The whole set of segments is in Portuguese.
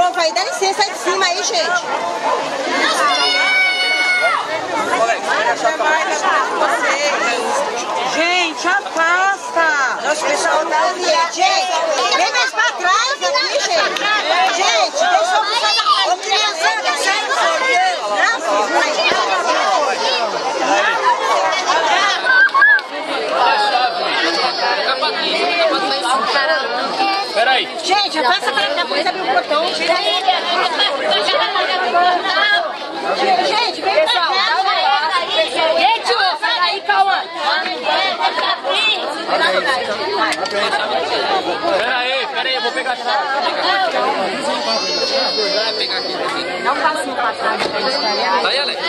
aí, dá licença aí de cima aí, gente. Gente, afasta! Nossa, pessoal tá ali. Gente, vem mais pra trás aqui. Gente, cá, depois abrir o portão. Gente, vem pra cá. Gente, sai daí, calma. Peraí, peraí, eu vou pegar a chave. Não faça no passado. Tá aí, Alex?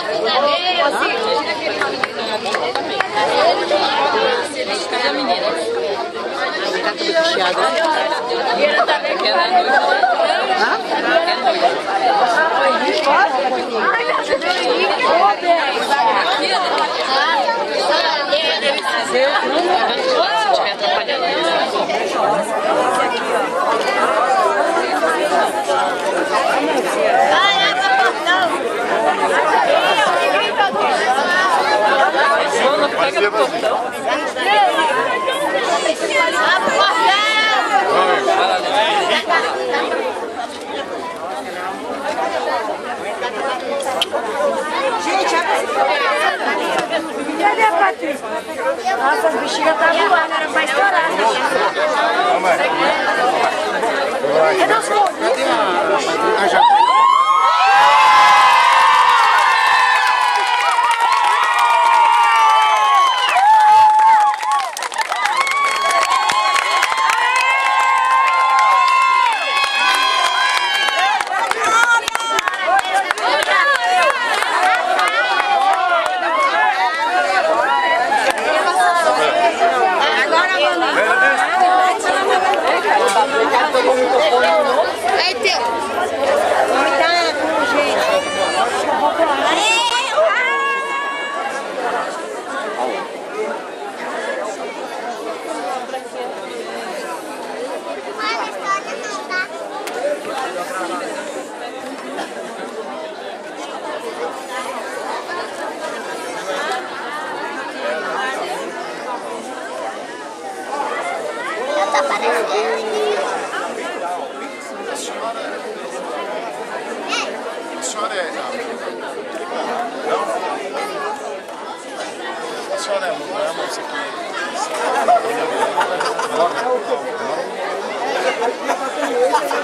Cadê a menina? Tá tudo pichado. Pega no portão. Nossa, as bexigas tá voando, era pra estourar. Cadê os povos? A senhora é. Não? A senhora é não é moça aqui? Tá aí na bolsinha, vai